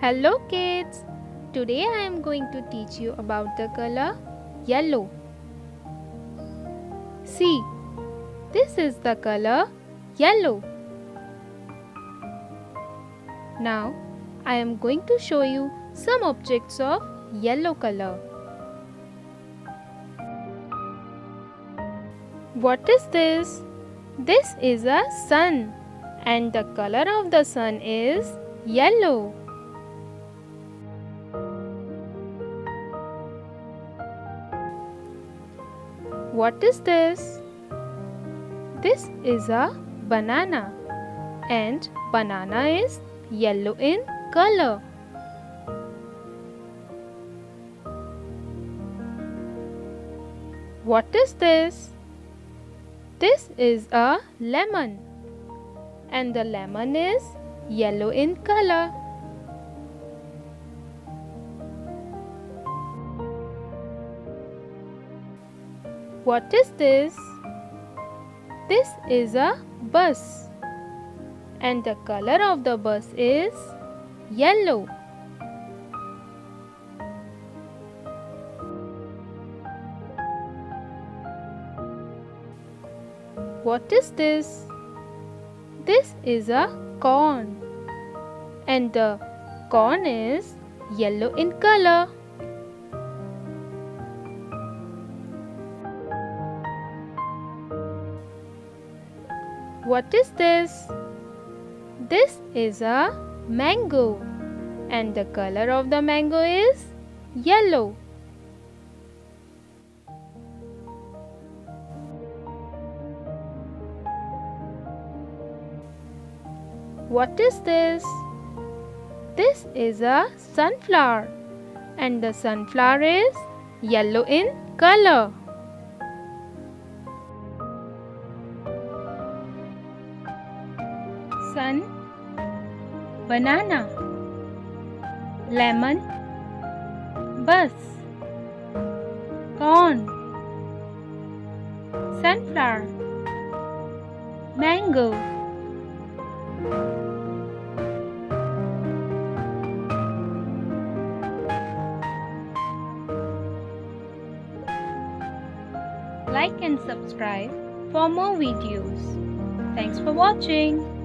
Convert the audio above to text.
Hello kids! Today I am going to teach you about the color yellow. See, this is the color yellow. Now I am going to show you some objects of yellow color. What is this? This is a sun and the color of the sun is yellow. What is this? This is a banana and banana is yellow in color. What is this? This is a lemon and the lemon is yellow in color. What is this? This is a bus and the color of the bus is yellow. What is this? This is a corn and the corn is yellow in color. What is this? This is a mango and the color of the mango is yellow. What is this? This is a sunflower and the sunflower is yellow in color. Sun Banana Lemon Bus Corn Sunflower Mango Like and subscribe for more videos. Thanks for watching.